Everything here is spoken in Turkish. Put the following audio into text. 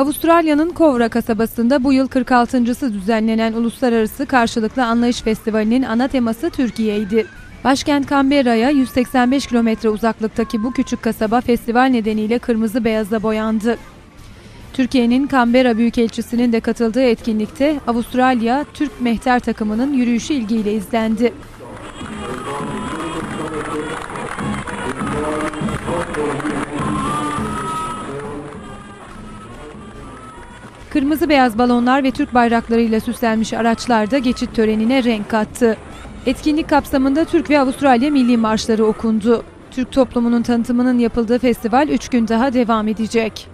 Avustralya'nın Kovra kasabasında bu yıl 46.sı düzenlenen Uluslararası Karşılıklı Anlayış Festivali'nin ana teması Türkiye'ydi. Başkent Canberra'ya 185 kilometre uzaklıktaki bu küçük kasaba festival nedeniyle kırmızı beyaza boyandı. Türkiye'nin Canberra Büyükelçisi'nin de katıldığı etkinlikte Avustralya Türk mehter takımının yürüyüşü ilgiyle izlendi. Kırmızı beyaz balonlar ve Türk bayraklarıyla süslenmiş araçlar da geçit törenine renk kattı. Etkinlik kapsamında Türk ve Avustralya milli marşları okundu. Türk toplumunun tanıtımının yapıldığı festival 3 gün daha devam edecek.